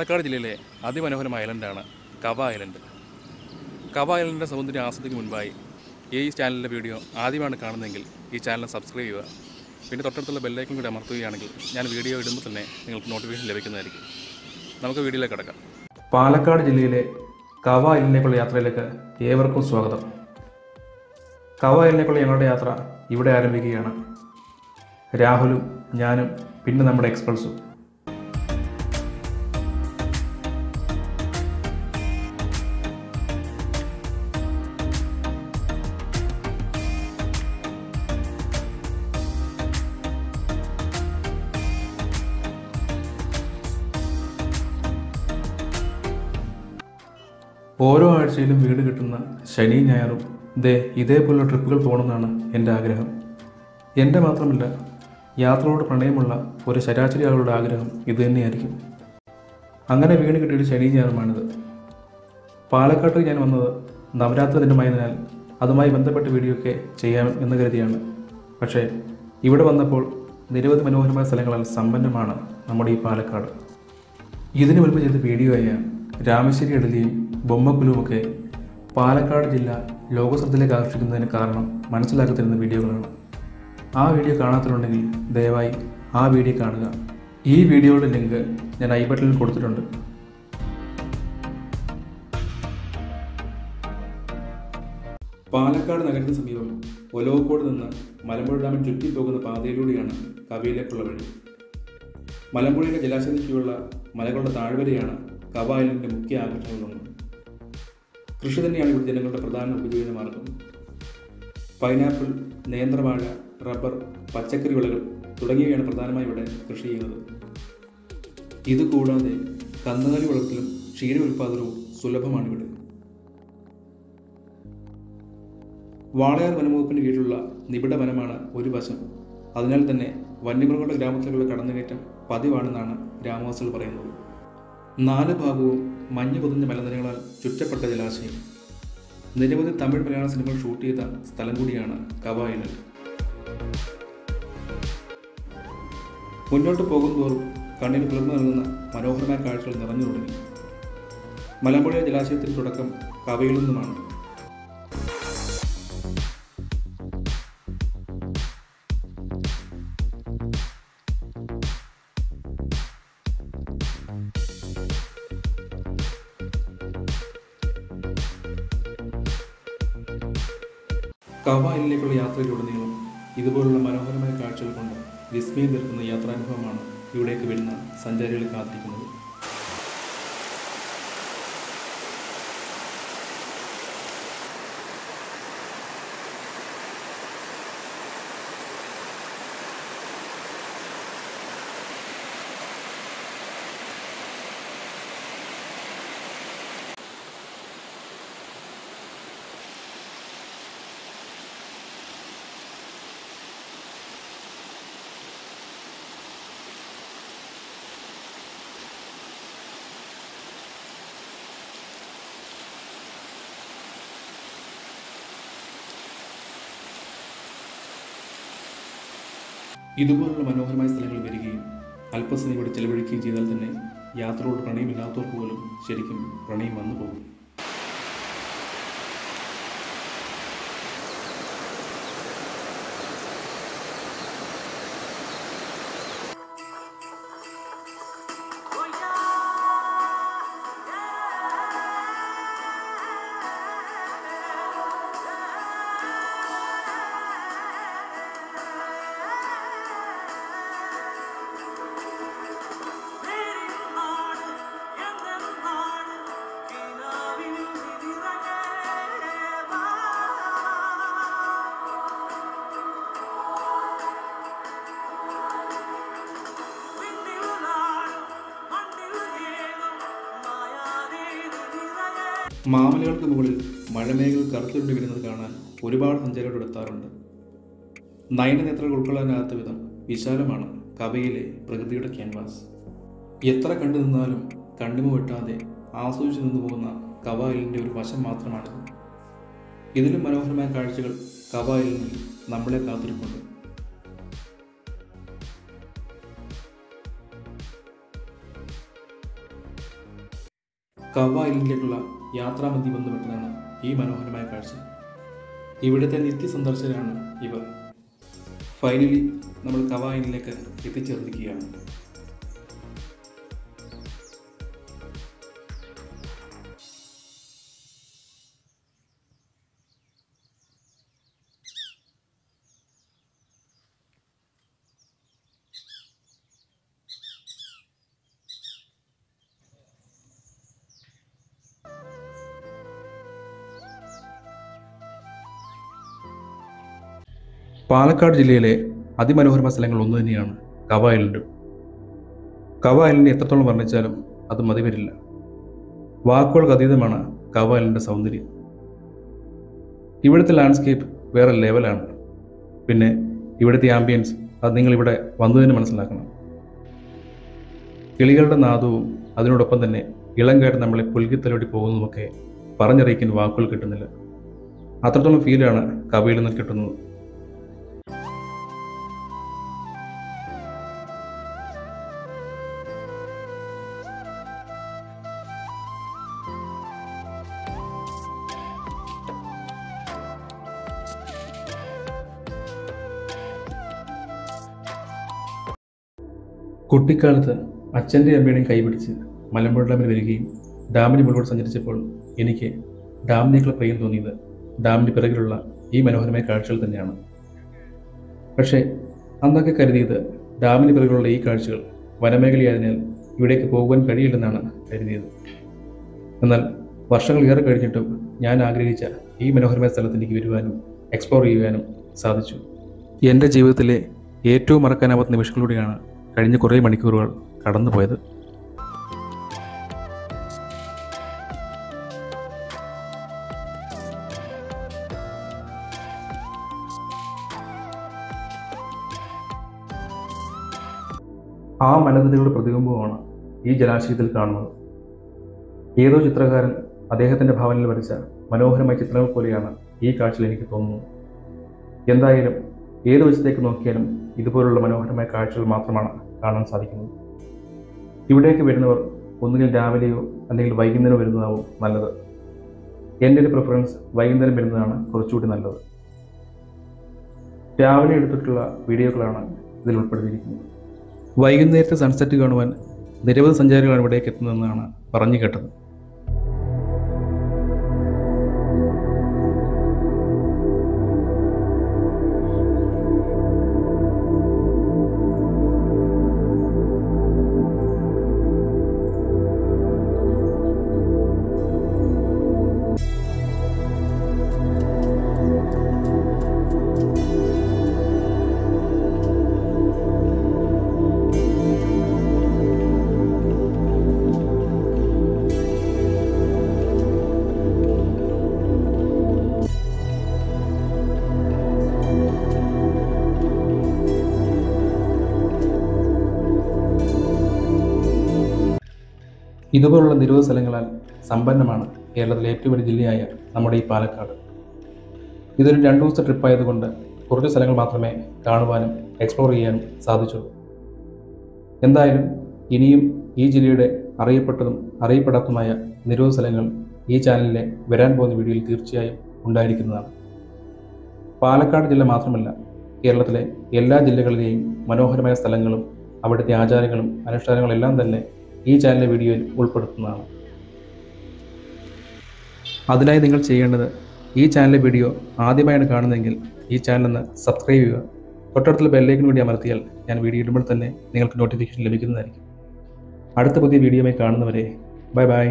പാലക്കാട് ജില്ലയിലെ അതിമനോഹരമായ ഐലൻഡാണ് കവ ഐലൻഡ്. കവ ഐലൻഡിന്റെ സൗന്ദര്യം ആസ്വദിക്കും മുൻപായി ഈ ചാനലിന്റെ വീഡിയോ ആദ്യമാണ് കാണുന്നതെങ്കിൽ ഈ ചാനൽ സബ്സ്ക്രൈബ് ചെയ്യുക. പിന്നെ തൊട്ടടുത്തുള്ള ബെല്ലൈക്കും കൂടി അമർത്തുകയാണെങ്കിൽ ഞാൻ വീഡിയോ ഇടുമ്പോൾ തന്നെ നിങ്ങൾക്ക് നോട്ടിഫിക്കേഷൻ ലഭിക്കുന്നതായിരിക്കും. നമുക്ക് വീഡിയോയിലേക്ക് കിടക്കാം. പാലക്കാട് ജില്ലയിലെ കവ ഐലൻഡിലേക്കുള്ള യാത്രയിലേക്ക് ഏവർക്കും സ്വാഗതം. കവ ഐലൻഡിലേക്കുള്ള ഞങ്ങളുടെ യാത്ര ഇവിടെ ആരംഭിക്കുകയാണ്. രാഹുലും ഞാനും പിന്നെ നമ്മുടെ എക്സ്പൾസും ഓരോ ആഴ്ചയിലും വീട് കിട്ടുന്ന ശനി ഞായറും ദേ ഇതേപോലുള്ള ട്രിപ്പുകൾ പോകണമെന്നാണ് എന്റെ ആഗ്രഹം. എന്റെ മാത്രമല്ല യാത്രയോട് പ്രണയമുള്ള ഒരു ശരാശരി ആളുടെ ആഗ്രഹം ഇത് തന്നെയായിരിക്കും. അങ്ങനെ വീട് കിട്ടിയൊരു ശനി ഞായറുമാണിത്. പാലക്കാട്ട് ഞാൻ വന്നത് നവരാത്രി ദിനമായതിനാൽ അതുമായി ബന്ധപ്പെട്ട വീഡിയോ ഒക്കെ ചെയ്യാം എന്ന് കരുതിയാണ്. പക്ഷേ ഇവിടെ വന്നപ്പോൾ നിരവധി മനോഹരമായ സ്ഥലങ്ങളാൽ സമ്പന്നമാണ് നമ്മുടെ ഈ പാലക്കാട്. ഇതിനു മുൻപ് ചെയ്ത വീഡിയോയായ രാമശ്ശേരി ഇഡലിയും ബൊമ്മക്കുലുമൊക്കെ പാലക്കാട് ജില്ല ലോകശ്രദ്ധയിലേക്ക് ആകർഷിക്കുന്നതിന് കാരണം മനസ്സിലാക്കി തരുന്ന വീഡിയോകളാണ്. ആ വീഡിയോ കാണാത്തതുണ്ടെങ്കിൽ ദയവായി ആ വീഡിയോ കാണുക. ഈ വീഡിയോയുടെ ലിങ്ക് ഞാൻ ഐ ബട്ടണിൽ കൊടുത്തിട്ടുണ്ട്. പാലക്കാട് നഗരത്തിന് സമീപം ഒലോക്കോട് നിന്ന് മലമ്പുഴ ഡാമിൽ ചുറ്റിപ്പോകുന്ന പാതയിലൂടെയാണ് കവയിലേക്കുള്ള വഴി. മലമ്പുഴയിലെ ജലാശയത്തിലുള്ള മലകളുടെ താഴ്വരയാണ് കവ മുഖ്യ ആകർഷണങ്ങളൊന്ന് കൃഷി തന്നെയാണ് ഇവിടെ ജനങ്ങളുടെ പ്രധാന ഉപജീവന മാർഗം. പൈനാപ്പിൾ നേന്ത്രവാഴ റബ്ബർ പച്ചക്കറി വിളകൾ തുടങ്ങിയവയാണ് പ്രധാനമായും ഇവിടെ കൃഷി ചെയ്യുന്നത്. ഇതുകൂടാതെ കന്നുകാലി വളർത്തലും ക്ഷീര ഉൽപാദനവും സുലഭമാണ് ഇവിടെ. വാളയാർ വനംവകുപ്പിന് കീഴിലുള്ള നിബിഡ വനമാണ് ഒരു വശം. അതിനാൽ തന്നെ വന്യമൃഗങ്ങളുടെ ഗ്രാമത്തിലുള്ള കടന്നുകയറ്റം പതിവാണെന്നാണ് ഗ്രാമവാസികൾ പറയുന്നത്. നാല് ഭാഗവും മഞ്ഞ് പൊതിഞ്ഞ മലനിരകളാൽ ചുറ്റപ്പെട്ട ജലാശയം നിരവധി തമിഴ് മലയാള സിനിമകൾ ഷൂട്ട് ചെയ്ത സ്ഥലം കൂടിയാണ് കവായനൽ. മുന്നോട്ട് പോകുന്തോറും കണ്ണിന് കുളിർമ നൽകുന്ന മനോഹരമായ കാഴ്ചകൾ നിറഞ്ഞു തുടങ്ങി. മലമ്പുഴ ജലാശയത്തിന് തുടക്കം കവയിൽ നിന്നുമാണ് കവ ഐലിലേക്കുള്ള യാത്രയിലുടനീളം ഇതുപോലുള്ള മനോഹരമായ കാഴ്ചകൾ കൊണ്ട് വിസ്മയം തീർക്കുന്ന യാത്രാനുഭവമാണ് ഇവിടേക്ക് വരുന്ന സഞ്ചാരികളെ കാത്തിരിക്കുന്നത്. ഇതുപോലുള്ള മനോഹരമായ സ്ഥലങ്ങൾ വരികയും അല്പസമയം ഇവിടെ ചെലവഴിക്കുകയും ചെയ്താൽ തന്നെ യാത്രയോട് പ്രണയമില്ലാത്തവർക്ക് പോലും ശരിക്കും പ്രണയം വന്നു പോകും. മാമലകൾക്ക് മുകളിൽ മഴമേഘങ്ങൾ കറുത്തുരുണ്ടി വരുന്നത് കാണാൻ ഒരുപാട് സഞ്ചാരികൾ എത്താറുണ്ട് നയനനേത്രകൾ ഉൾക്കൊള്ളാനാകാത്ത വിധം വിശാലമാണ് കവയിലെ പ്രകൃതിയുടെ ക്യാൻവാസ് എത്ര കണ്ടു നിന്നാലും കണ്ണിമ വെട്ടാതെ ആസ്വദിച്ചു നിന്നു പോകുന്ന കവായലിന്റെ ഒരു വശം മാത്രമാണിത്. ഇതിലും മനോഹരമായ കാഴ്ചകൾ കവായലിൽ നമ്മളെ കാത്തിരിപ്പുണ്ട്. കവ ഐലൻഡിലേക്കുള്ള യാത്രാമതി ബന്ധപ്പെട്ടതാണ് ഈ മനോഹരമായ കാഴ്ച. ഇവിടുത്തെ നിത്യ സന്ദർശകരാണ് ഇവർ. ഫൈനലി നമ്മൾ കവ ഐലൻഡിലേക്ക് എത്തിച്ചേർന്നിരിക്കുകയാണ്. പാലക്കാട് ജില്ലയിലെ അതിമനോഹരമായ സ്ഥലങ്ങൾ ഒന്ന് തന്നെയാണ് കവ ഐലൻഡ്. കവ ഐലൻഡ് എത്രത്തോളം വർണിച്ചാലും അത് മതി വരില്ല. വാക്കുകൾക്ക് അതീതമാണ് കവ ഐലൻഡിന്റെ സൗന്ദര്യം. ഇവിടുത്തെ ലാൻഡ്സ്കേപ്പ് വേറെ ലെവലാണ് പിന്നെ ഇവിടുത്തെ ആംബിയൻസ് അത് നിങ്ങൾ ഇവിടെ വന്നു തന്നെ മനസ്സിലാക്കണം. കിളികളുടെ നാദവും അതിനോടൊപ്പം തന്നെ ഇളം കയറി നമ്മളെ പുൽകിത്തലോടി പോകുന്നതുമൊക്കെ പറഞ്ഞറിയിക്കാൻ വാക്കുകൾ കിട്ടുന്നില്ല. അത്രത്തോളം ഫീലാണ് കവയിൽ നിന്ന് കിട്ടുന്നത്. കുട്ടിക്കാലത്ത് അച്ഛന്റെ അമ്മയുടെയും കൈപിടിച്ച് മലമ്പുഴ ഡാമിൽ വരികയും ഡാമിന് മുകളിലൂടെ സഞ്ചരിച്ചപ്പോൾ എനിക്ക് ഡാമിനേക്കുള്ള പ്രിയം തോന്നിയത് ഡാമിന് പിറകിലുള്ള ഈ മനോഹരമായ കാഴ്ചകൾ തന്നെയാണ്. പക്ഷേ അന്നൊക്കെ കരുതിയത് ഡാമിന് പിറകിലുള്ള ഈ കാഴ്ചകൾ വനമേഖലയായതിനാൽ ഇവിടേക്ക് പോകുവാൻ കഴിയില്ലെന്നാണ് കരുതിയത്. എന്നാൽ വർഷങ്ങൾ ഏറെ കഴിഞ്ഞിട്ടും ഞാൻ ആഗ്രഹിച്ച ഈ മനോഹരമായ സ്ഥലത്തിലേക്ക് വരുവാനും എക്സ്പ്ലോർ ചെയ്യുവാനും സാധിച്ചു. എന്റെ ജീവിതത്തിലെ ഏറ്റവും മറക്കാനാവാത്ത നിമിഷങ്ങളിലൂടെയാണ് കഴിഞ്ഞ കുറേ മണിക്കൂറുകൾ കടന്നുപോയത്. ആ മലനിരയുടെ പ്രതിബിംബമാണ് ഈ ജലാശയത്തിൽ കാണുന്നത്. ഏതോ ചിത്രകാരൻ അദ്ദേഹത്തിന്റെ ഭാവനയിൽ വരച്ച മനോഹരമായ ചിത്രങ്ങൾ പോലെയാണ് ഈ കാഴ്ചയിൽ എനിക്ക് തോന്നുന്നത്. എന്തായാലും ഏത് വശത്തേക്ക് നോക്കിയാലും ഇതുപോലുള്ള മനോഹരമായ കാഴ്ചകൾ മാത്രമാണ് കാണാൻ സാധിക്കുന്നത്. ഇവിടേക്ക് വരുന്നവർ ഒന്നുകിൽ രാവിലെയോ അല്ലെങ്കിൽ വൈകുന്നേരം വരുന്നതാവും നല്ലത്. എന്റെ ഒരു പ്രിഫറൻസ് വൈകുന്നേരം വരുന്നതാണ് കുറച്ചുകൂടി നല്ലത്. രാവിലെ എടുത്തിട്ടുള്ള വീഡിയോകളാണ് ഇതിൽ ഉൾപ്പെടുത്തിയിരിക്കുന്നത്. വൈകുന്നേരത്തെ സൺസെറ്റ് കാണുവാൻ നിരവധി സഞ്ചാരികളാണ് ഇവിടേക്ക് എത്തുന്നതെന്നാണ് പറഞ്ഞു കേട്ടത്. ഇതുപോലുള്ള നിരവധി സ്ഥലങ്ങളാൽ സമ്പന്നമാണ് കേരളത്തിലെ ഏറ്റവും വലിയ ജില്ലയായ നമ്മുടെ ഈ പാലക്കാട്. ഇതൊരു രണ്ടു ദിവസത്തെ ട്രിപ്പ് ആയതുകൊണ്ട് കുറച്ച് സ്ഥലങ്ങൾ മാത്രമേ കാണുവാനും എക്സ്പ്ലോർ ചെയ്യാനും സാധിച്ചുള്ളൂ. എന്തായാലും ഇനിയും ഈ ജില്ലയുടെ അറിയപ്പെട്ടതും അറിയപ്പെടാത്തതുമായ നിരവധി സ്ഥലങ്ങൾ ഈ ചാനലിലെ വരാൻ പോകുന്ന വീഡിയോയിൽ തീർച്ചയായും ഉണ്ടായിരിക്കുന്നതാണ്. പാലക്കാട് ജില്ല മാത്രമല്ല കേരളത്തിലെ എല്ലാ ജില്ലകളിലെയും മനോഹരമായ സ്ഥലങ്ങളും അവിടുത്തെ ആചാരങ്ങളും അനുഷ്ഠാനങ്ങളും എല്ലാം തന്നെ ഈ ചാനലിലെ വീഡിയോയിൽ ഉൾപ്പെടുത്തുന്നതാണ്. അതിനായി നിങ്ങൾ ചെയ്യേണ്ടത് ഈ ചാനലിലെ വീഡിയോ ആദ്യമായാണ് കാണുന്നതെങ്കിൽ ഈ ചാനലൊന്ന് സബ്സ്ക്രൈബ് ചെയ്യുക. തൊട്ടടുത്തുള്ള ബെല്ലേക്കിന് വേണ്ടി അമർത്തിയാൽ ഞാൻ വീഡിയോ ഇടുമ്പോൾ തന്നെ നിങ്ങൾക്ക് നോട്ടിഫിക്കേഷൻ ലഭിക്കുന്നതായിരിക്കും. അടുത്ത പുതിയ വീഡിയോയുമായി കാണുന്നവരെ ബൈ ബൈ